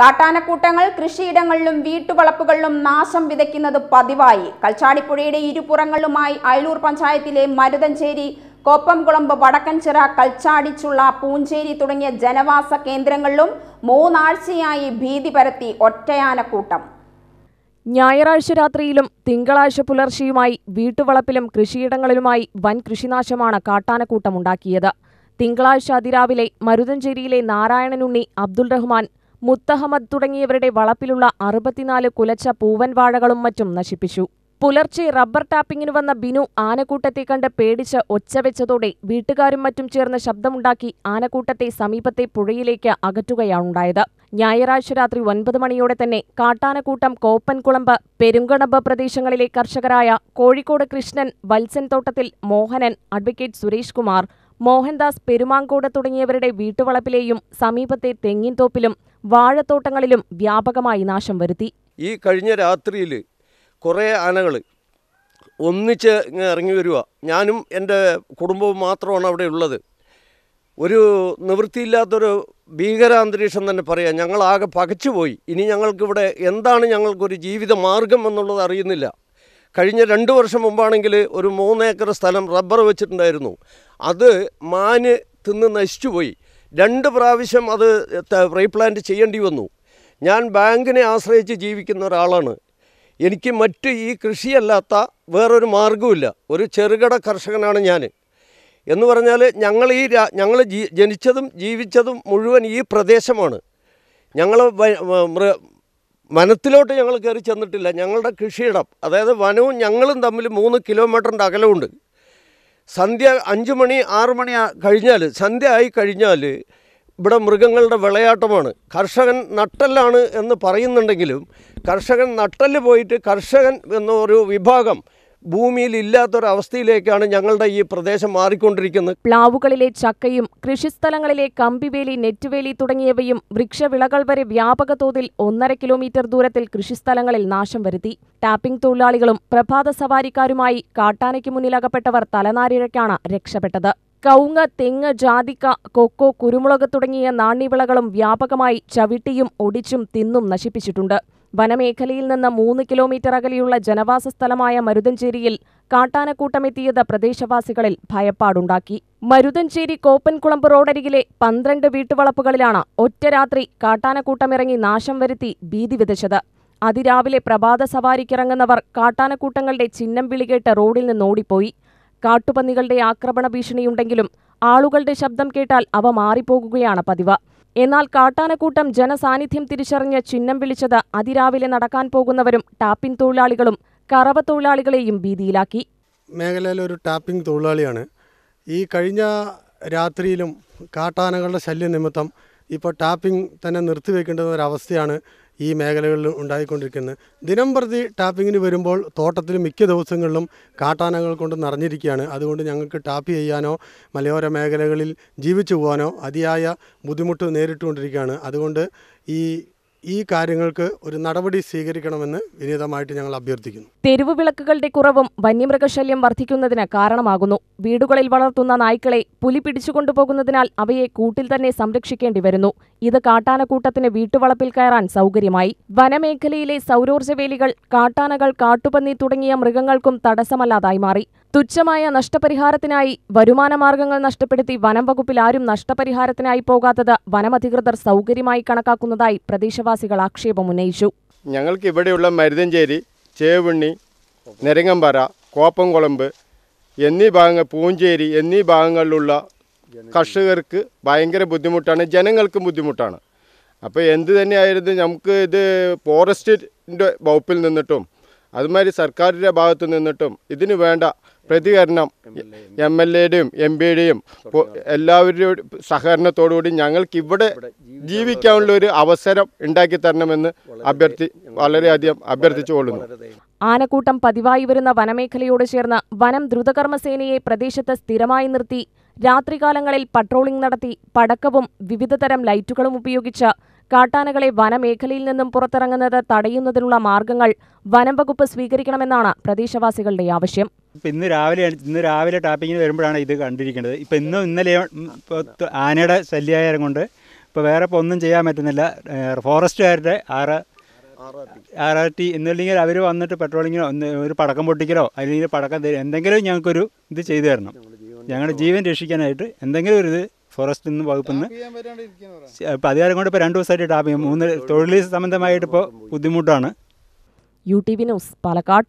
കാട്ടാനക്കൂട്ടങ്ങൾ കൃഷിയിടങ്ങളിലും വീട്ടുവളപ്പുകളിലും നാശം വിതയ്ക്കുന്നത് പതിവായി. കൽച്ചാടിപ്പുഴയുടെ ഇരുപുറങ്ങളിലുമായി അയലൂർ പഞ്ചായത്തിലെ മരുതഞ്ചേരി കോപ്പംകുളമ്പ് വടക്കൻചിറ കൽച്ചാടിച്ചുള്ള പൂഞ്ചേരി തുടങ്ങിയ ജനവാസ കേന്ദ്രങ്ങളിലും മൂന്നാഴ്ചയായി ഭീതി പരത്തി ഒറ്റയാനക്കൂട്ടം. ഞായറാഴ്ച രാത്രിയിലും തിങ്കളാഴ്ച പുലർച്ചെയുമായി വീട്ടുവളപ്പിലും കൃഷിയിടങ്ങളിലുമായി വൻ കൃഷിനാശമാണ് കാട്ടാനക്കൂട്ടമുണ്ടാക്കിയത് തിങ്കളാഴ്ച അതിരാവിലെ മരുതഞ്ചേരിയിലെ നാരായണനുണ്ണി അബ്ദുൾ റഹ്മാൻ മുത്തഹമ്മദ് തുടങ്ങിയവരുടെ വളപ്പിലുള്ള അറുപത്തിനാല് കുലച്ച പൂവൻ വാഴകളും മറ്റും നശിപ്പിച്ചു. പുലർച്ചെ റബ്ബർ ടാപ്പിങ്ങിന് വന്ന ബിനു ആനക്കൂട്ടത്തെ കണ്ട് പേടിച്ച് ഒച്ചവെച്ചതോടെ വീട്ടുകാരും മറ്റും ചേർന്ന് ശബ്ദമുണ്ടാക്കി ആനക്കൂട്ടത്തെ സമീപത്തെ പുഴയിലേക്ക് അകറ്റുകയാണുണ്ടായത് ഞായറാഴ്ച രാത്രി ഒൻപത് മണിയോടെ തന്നെ കാട്ടാനക്കൂട്ടം കോപ്പൻകുളമ്പ് പെരുങ്കണമ്പ് പ്രദേശങ്ങളിലെ കർഷകരായ കോഴിക്കോട് കൃഷ്ണൻ വത്സൻ തോട്ടത്തിൽ മോഹനൻ അഡ്വക്കേറ്റ് സുരേഷ് കുമാർ മോഹൻദാസ് പെരുമാങ്കോട് തുടങ്ങിയവരുടെ വീട്ടുവളപ്പിലെയും സമീപത്തെ തെങ്ങിൻതോപ്പിലും വാഴത്തോട്ടങ്ങളിലും വ്യാപകമായി നാശം വരുത്തി. ഈ കഴിഞ്ഞ രാത്രിയിൽ കുറേ ആനകൾ ഒന്നിച്ച് ഇറങ്ങി വരിക ഞാനും എന്റെ കുടുംബവും മാത്രമാണ് അവിടെ ഉള്ളത്. ഒരു നിവൃത്തിയില്ലാത്തൊരു ഭീകരാന്തരീക്ഷം തന്നെ പറയാം. ആകെ പകച്ചുപോയി. ഇനി ഞങ്ങൾക്കിവിടെ എന്താണ് ഞങ്ങൾക്കൊരു ജീവിത മാർഗം എന്നുള്ളത് അറിയുന്നില്ല. കഴിഞ്ഞ രണ്ട് വർഷം മുമ്പാണെങ്കിൽ ഒരു മൂന്നേക്കർ സ്ഥലം റബ്ബർ വെച്ചിട്ടുണ്ടായിരുന്നു. അത് മാന് തിന്ന് നശിച്ചുപോയി. രണ്ട് പ്രാവശ്യം അത് റീപ്ലാന്റ് ചെയ്യേണ്ടി വന്നു. ഞാൻ ബാങ്കിനെ ആശ്രയിച്ച് ജീവിക്കുന്ന ഒരാളാണ്. എനിക്ക് മറ്റ് ഈ കൃഷിയല്ലാത്ത വേറൊരു മാർഗവുമില്ല ഒരു ചെറുകിട കർഷകനാണ് ഞാൻ എന്ന് പറഞ്ഞാൽ ഞങ്ങൾ ഈ ഞങ്ങൾ ജനിച്ചതും ജീവിച്ചതും മുഴുവൻ ഈ പ്രദേശമാണ്. ഞങ്ങൾ വനത്തിലോട്ട് ഞങ്ങൾ കയറി ചെന്നിട്ടില്ല. ഞങ്ങളുടെ കൃഷിയിടം അതായത് വനവും ഞങ്ങളും തമ്മിൽ മൂന്ന് കിലോമീറ്ററിന്റെ അകലമുണ്ട്. സന്ധ്യ അഞ്ച് മണി ആറ് മണി കഴിഞ്ഞാൽ സന്ധ്യ ആയി കഴിഞ്ഞാൽ ഇവിടെ മൃഗങ്ങളുടെ വിളയാട്ടമാണ്. കർഷകൻ നട്ടല്ലാണ് എന്ന് പറയുന്നുണ്ടെങ്കിലും കർഷകൻ നട്ടൽ പോയിട്ട് കർഷകൻ എന്നൊരു വിഭാഗം ഭൂമിയിൽ ഇല്ലാത്തൊരവസ്ഥയിലേക്കാണ് ഞങ്ങളുടെ ഈ പ്രദേശം മാറിക്കൊണ്ടിരിക്കുന്നത്. പ്ലാവുകളിലെ ചക്കയും കൃഷിസ്ഥലങ്ങളിലെ കമ്പിവേലി നെറ്റുവേലി തുടങ്ങിയവയും വൃക്ഷവിളകൾ വരെ വ്യാപക തോതിൽ ഒന്നര കിലോമീറ്റർ ദൂരത്തിൽ കൃഷിസ്ഥലങ്ങളിൽ നാശം വരുത്തി. ടാപ്പിംഗ് തൊഴിലാളികളും പ്രഭാത സവാരിക്കാരുമായി കാട്ടാനയ്ക്ക് മുന്നിലകപ്പെട്ടവർ തലനാരിഴയ്ക്കാണ് രക്ഷപ്പെട്ടത്. കവുങ്ങ് തെങ്ങ് ജാതിക്ക കൊക്കോ കുരുമുളക് തുടങ്ങിയ നാണ്യവിളകളും വ്യാപകമായി ചവിട്ടിയും ഒടിച്ചും തിന്നും നശിപ്പിച്ചിട്ടുണ്ട്. വനമേഖലയിൽ നിന്ന് മൂന്ന് കിലോമീറ്റർ അകലെയുള്ള ജനവാസ സ്ഥലമായ മരുതഞ്ചേരിയിൽ കാട്ടാനക്കൂട്ടമെത്തിയത് പ്രദേശവാസികളിൽ ഭയപ്പാടുണ്ടാക്കി. മരുതഞ്ചേരി കോപ്പൻകുളമ്പ് റോഡരികിലെ പന്ത്രണ്ട് വീട്ടുവളപ്പുകളിലാണ് ഒറ്റ രാത്രി കാട്ടാനക്കൂട്ടമിറങ്ങി നാശം വരുത്തി ഭീതി വിതച്ചത്. അതിരാവിലെ പ്രഭാത സവാരിക്കിറങ്ങുന്നവർ കാട്ടാനക്കൂട്ടങ്ങളുടെ ചിഹ്നം വിളികേട്ട് റോഡിൽ നിന്നോടിപ്പോയി. കാട്ടുപന്നികളുടെ ആക്രമണ ഭീഷണിയുണ്ടെങ്കിലും ആളുകളുടെ ശബ്ദം കേട്ടാൽ അവ മാറിപ്പോകുകയാണ് പതിവ്. എന്നാൽ കാട്ടാനക്കൂട്ടം ജനസാന്നിധ്യം തിരിച്ചറിഞ്ഞ് ചിഹ്നം വിളിച്ചത് അതിരാവിലെ നടക്കാൻ പോകുന്നവരും ടാപ്പിംഗ് തൊഴിലാളികളും കറവ തൊഴിലാളികളെയും ഭീതിയിലാക്കി. മേഖലയിലെ ഒരു ടാപ്പിംഗ് തൊഴിലാളിയാണ്. ഈ കഴിഞ്ഞ രാത്രിയിലും കാട്ടാനകളുടെ ശല്യം നിമിത്തം ഇപ്പോൾ ടാപ്പിംഗ് തന്നെ നിർത്തിവെക്കേണ്ടുന്ന ഒരവസ്ഥയാണ് ഈ മേഖലകളിൽ ഉണ്ടായിക്കൊണ്ടിരിക്കുന്നത് ദിനം പ്രതി ടാപ്പിങ്ങിന് വരുമ്പോൾ തോട്ടത്തിൽ മിക്ക ദിവസങ്ങളിലും കാട്ടാനകൾ കൊണ്ട് നിറഞ്ഞിരിക്കുകയാണ്. അതുകൊണ്ട് ഞങ്ങൾക്ക് ടാപ്പ് ചെയ്യാനോ മലയോര മേഖലകളിൽ ജീവിച്ചു പോകാനോ അതിയായ ബുദ്ധിമുട്ട് നേരിട്ടുകൊണ്ടിരിക്കുകയാണ്. അതുകൊണ്ട് ഈ ഈ കാര്യങ്ങൾക്ക് ഒരു നടപടി സ്വീകരിക്കണമെന്ന് വിനീതമായിട്ട് ഞങ്ങൾ അഭ്യർത്ഥിക്കുന്നു. തെരുവ് വിളക്കുകളുടെ കുറവും വന്യമൃഗശല്യം വർദ്ധിക്കുന്നതിന് കാരണമാകുന്നു. വീടുകളിൽ വളർത്തുന്ന നായ്ക്കളെ പുലി പിടിച്ചുകൊണ്ടുപോകുന്നതിനാൽ അവയെ കൂട്ടിൽ തന്നെ സംരക്ഷിക്കേണ്ടി വരുന്നു. ഇത് കാട്ടാനക്കൂട്ടത്തിന് വീട്ടുവളപ്പിൽ കയറാൻ സൗകര്യമായി. വനമേഖലയിലെ സൗരോർജ വേലികൾ കാട്ടാനകൾ കാട്ടുപന്നി തുടങ്ങിയ മൃഗങ്ങൾക്കും തടസ്സമല്ലാതായി മാറി. തുച്ഛമായ നഷ്ടപരിഹാരത്തിനായി വരുമാനമാർഗങ്ങൾ നഷ്ടപ്പെടുത്തി വനം വകുപ്പിൽ ആരും നഷ്ടപരിഹാരത്തിനായി പോകാത്തത് വനമധികൃതർ സൗകര്യമായി കണക്കാക്കുന്നതായി പ്രദേശവാസികൾ ആക്ഷേപമുന്നയിച്ചു ഞങ്ങൾക്ക് ഇവിടെയുള്ള മരുതഞ്ചേരി ചേവുണ്ണി നെരങ്ങമ്പാറ കോപ്പംകുളമ്പ് എന്നീ ഭാഗങ്ങൾ പൂഞ്ചേരി എന്നീ ഭാഗങ്ങളിലുള്ള കർഷകർക്ക് ഭയങ്കര ബുദ്ധിമുട്ടാണ് ജനങ്ങൾക്കും ബുദ്ധിമുട്ടാണ്. അപ്പോൾ എന്ത് തന്നെയായിരുന്നു നമുക്ക് ഇത് ഫോറസ്റ്റിന്റെ വകുപ്പിൽ നിന്നിട്ടും അതുമാതിരി സർക്കാരിന്റെ ഭാഗത്തു നിന്നിട്ടും ഇതിന് വേണ്ട പ്രതികരണം എം എൽ എയുടെയും എം പിയുടെയും എല്ലാവരുടെയും സഹകരണത്തോടുകൂടി ഞങ്ങൾക്ക് ഇവിടെ ജീവിക്കാനുള്ള ഒരു അവസരം ഉണ്ടാക്കി തരണമെന്ന് അഭ്യർത്ഥി വളരെയധികം അഭ്യർത്ഥിച്ചുകൊള്ളുന്നു. ആനക്കൂട്ടം പതിവായി വരുന്ന വനമേഖലയോട് ചേർന്ന് വനം ദ്രുതകർമ്മസേനയെ പ്രദേശത്ത് സ്ഥിരമായി നിർത്തി രാത്രികാലങ്ങളിൽ പട്രോളിംഗ് നടത്തി പടക്കവും വിവിധതരം ലൈറ്റുകളും ഉപയോഗിച്ച് കാട്ടാനകളെ വനമേഖലയിൽ നിന്നും പുറത്തിറങ്ങുന്നത് തടയുന്നതിനുള്ള മാർഗങ്ങൾ വനം വകുപ്പ് സ്വീകരിക്കണമെന്നാണ് പ്രദേശവാസികളുടെ ആവശ്യം. ഇപ്പം ഇന്ന് രാവിലെ ഇന്ന് രാവിലെ ടാപ്പിങ്ങിന് വരുമ്പോഴാണ് ഇത് കണ്ടിരിക്കുന്നത്. ഇപ്പം ഇന്നും ഇന്നലെ ആനയുടെ ശല്യായം കൊണ്ട് ഇപ്പോൾ വേറെ ഇപ്പോൾ ഒന്നും ചെയ്യാൻ പറ്റുന്നില്ല. ഫോറസ്റ്റുകാരുടെ ആറ് ആർ ആർ ടി എന്നില്ലെങ്കിൽ അവർ വന്നിട്ട് പെട്രോളിങ്ങിനോ ഒരു പടക്കം പൊട്ടിക്കലോ അല്ലെങ്കിൽ പടക്കം എന്തെങ്കിലും ഞങ്ങൾക്കൊരു ഇത് ചെയ്തു തരണം. ഞങ്ങളുടെ ജീവൻ രക്ഷിക്കാനായിട്ട് എന്തെങ്കിലും ഒരു ഇത് ഫോറസ്റ്റിൽ നിന്ന് വകുപ്പിൽ നിന്ന് ഇപ്പം അധികാരം കൊണ്ട് ഇപ്പോൾ രണ്ട് ദിവസമായിട്ട് ടാപ്പ് ചെയ്യും. മൂന്ന് തൊഴിൽ സംബന്ധമായിട്ട് ഇപ്പോൾ ബുദ്ധിമുട്ടാണ്. U T V news Palakkad.